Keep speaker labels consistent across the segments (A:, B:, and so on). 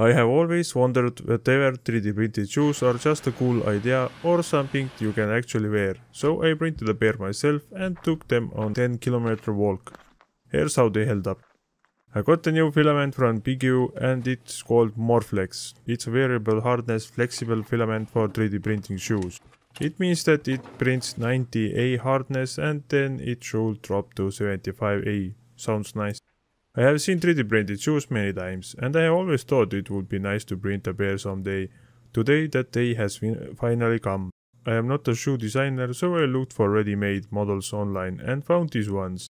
A: I have always wondered whether 3D printed shoes are just a cool idea or something you can actually wear, so I printed a pair myself and took them on 10 km walk. Here's how they held up. I got a new filament from Biqu and it's called MorPhlex. It's a variable hardness flexible filament for 3D printing shoes. It means that it prints 90A hardness and then it should drop to 75A. Sounds nice. I have seen 3D printed shoes many times, and I always thought it would be nice to print a pair someday. Today that day has finally come. I am not a shoe designer, so I looked for ready-made models online and found these ones.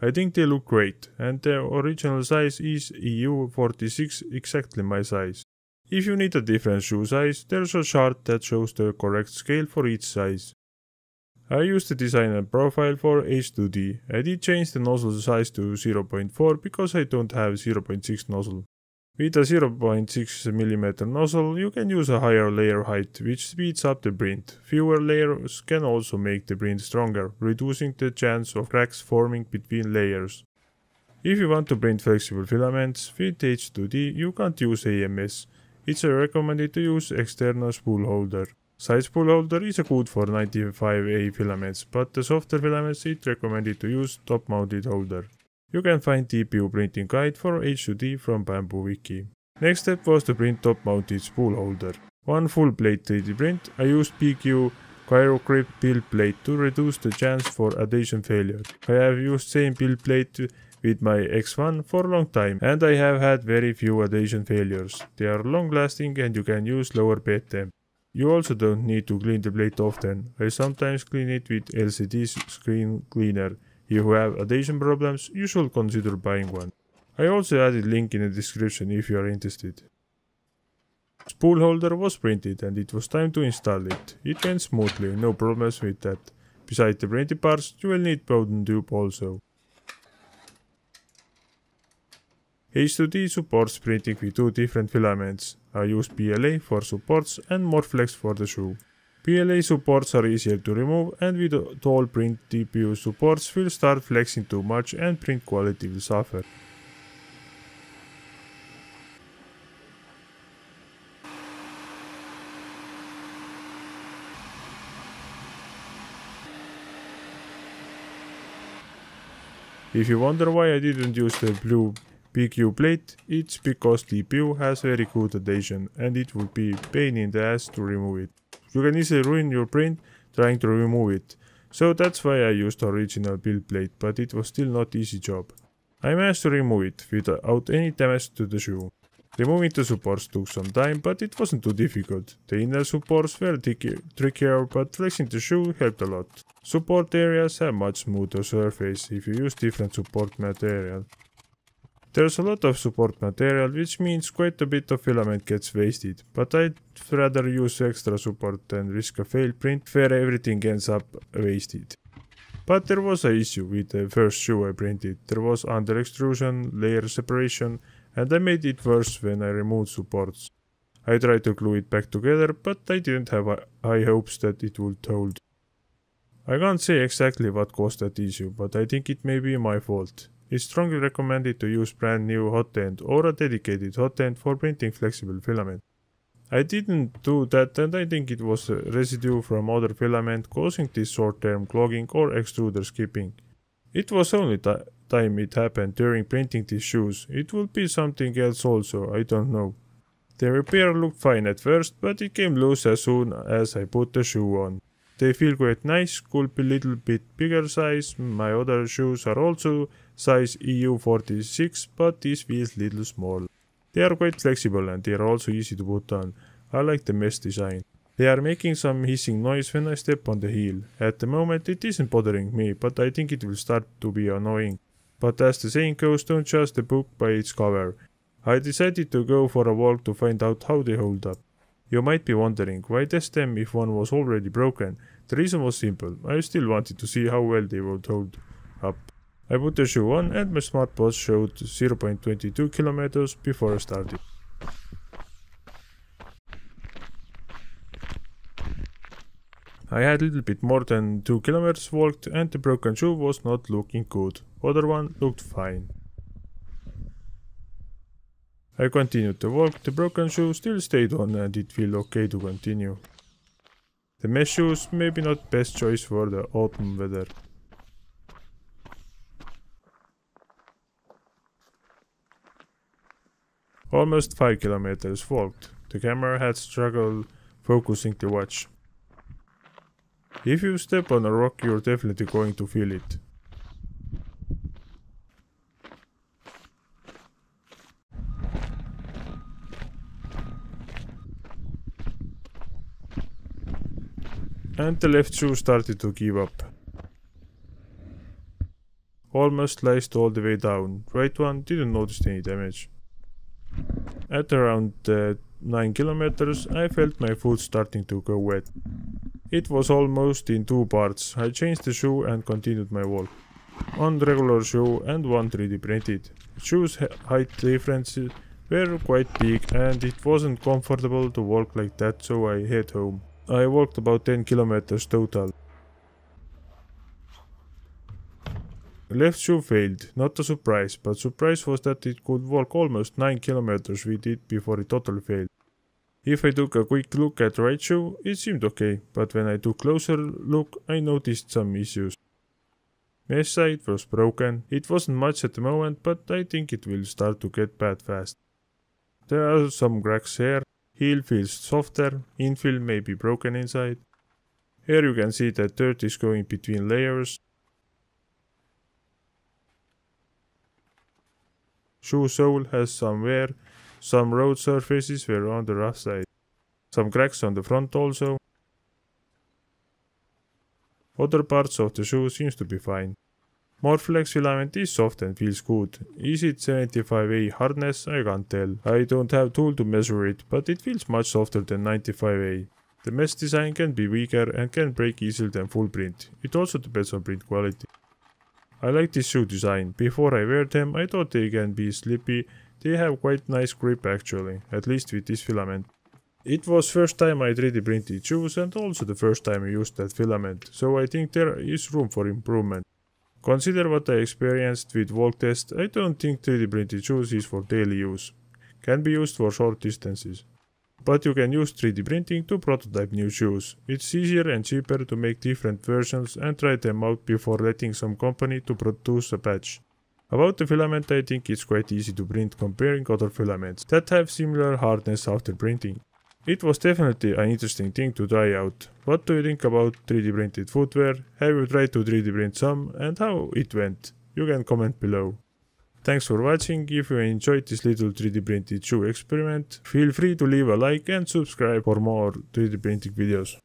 A: I think they look great, and the original size is EU46, exactly my size. If you need a different shoe size, there's a chart that shows the correct scale for each size. I used the designer profile for H2D. I did change the nozzle size to 0.4 because I don't have 0.6 nozzle. With a 0.6mm nozzle, you can use a higher layer height, which speeds up the print. Fewer layers can also make the print stronger, reducing the chance of cracks forming between layers. If you want to print flexible filaments with H2D, you can't use AMS. It's recommended to use external spool holder. Side spool holder is good for 95A filaments, but the softer filaments it's recommended to use top mounted holder. You can find TPU printing guide for H2D from Bambu Wiki. Next step was to print top mounted spool holder. One full plate 3D print, I used Biqu Grip build plate to reduce the chance for adhesion failure. I have used same build plate with my X1 for a long time and I have had very few adhesion failures. They are long lasting and you can use lower bed temp. You also don't need to clean the plate often. I sometimes clean it with LCD screen cleaner. If you have adhesion problems, you should consider buying one. I also added link in the description if you are interested. Spool holder was printed and it was time to install it. It went smoothly, no problems with that. Besides the printed parts, you will need Bowden tube also. H2D supports printing with two different filaments. I use PLA for supports and MorPhlex for the shoe. PLA supports are easier to remove and with tall print TPU supports will start flexing too much and print quality will suffer. If you wonder why I didn't use the blue Biqu plate, it's because TPU has very good adhesion and it would be pain in the ass to remove it. You can easily ruin your print trying to remove it. So that's why I used original build plate, but it was still not easy job. I managed to remove it without any damage to the shoe. Removing the supports took some time, but it wasn't too difficult. The inner supports were trickier, but flexing the shoe helped a lot. Support areas have much smoother surface if you use different support material. There's a lot of support material, which means quite a bit of filament gets wasted, but I'd rather use extra support than risk a failed print where everything ends up wasted. But there was a issue with the first shoe I printed. There was under extrusion, layer separation, and I made it worse when I removed supports. I tried to glue it back together, but I didn't have high hopes that it would hold. I can't say exactly what caused that issue, but I think it may be my fault. It's strongly recommended to use brand new hot end or a dedicated hot end for printing flexible filament. I didn't do that and I think it was residue from other filament causing this short-term clogging or extruder skipping. It was only time it happened during printing these shoes, it will be something else also, I don't know. The repair looked fine at first, but it came loose as soon as I put the shoe on. They feel quite nice, could be a little bit bigger size, my other shoes are also size EU46, but this feels little small. They are quite flexible and they are also easy to put on. I like the mesh design. They are making some hissing noise when I step on the heel. At the moment it isn't bothering me, but I think it will start to be annoying. But as the saying goes, don't judge the book by its cover. I decided to go for a walk to find out how they hold up. You might be wondering, why test them if one was already broken? The reason was simple, I still wanted to see how well they would hold up. I put the shoe on and my smartwatch showed 0.22 kilometers before I started. I had a little bit more than 2 kilometers walked and the broken shoe was not looking good. Other one looked fine. I continued to walk, the broken shoe still stayed on and it felt okay to continue. The mesh shoes maybe not best choice for the autumn weather. Almost 5 kilometers walked. The camera had struggled focusing the watch. If you step on a rock you're definitely going to feel it. And the left shoe started to give up. Almost sliced all the way down. Right one didn't notice any damage. At around uh, 9 kilometers, I felt my foot starting to go wet. It was almost in two parts. I changed the shoe and continued my walk. One regular shoe and one 3D printed. Shoes height differences were quite big and it wasn't comfortable to walk like that so I head home. I walked about 10 kilometers total. Left shoe failed, not a surprise, but surprise was that it could walk almost 9 kilometers with it before it totally failed. If I took a quick look at right shoe, it seemed okay, but when I took closer look, I noticed some issues. Mesh side was broken, it wasn't much at the moment, but I think it will start to get bad fast. There are some cracks here, heel feels softer, infill may be broken inside. Here you can see that dirt is going between layers, Shoe sole has some wear, some road surfaces were on the rough side. Some cracks on the front also. Other parts of the shoe seems to be fine. MorPhlex filament is soft and feels good. Is it 75A hardness? I can't tell. I don't have tool to measure it, but it feels much softer than 95A. The mesh design can be weaker and can break easier than full print. It also depends on print quality. I like this shoe design. Before I wear them, I thought they can be slippy. They have quite nice grip actually, at least with this filament. It was first time I 3D printed shoes and also the first time I used that filament, so I think there is room for improvement. Consider what I experienced with walk test, I don't think 3D printed shoes is for daily use. Can be used for short distances. But you can use 3D printing to prototype new shoes. It's easier and cheaper to make different versions and try them out before letting some company to produce a batch. About the filament I think it's quite easy to print comparing other filaments that have similar hardness after printing. It was definitely an interesting thing to try out. What do you think about 3D printed footwear? Have you tried to 3D print some and how it went? You can comment below. Thanks for watching, if you enjoyed this little 3D printed shoe experiment, feel free to leave a like and subscribe for more 3D printing videos.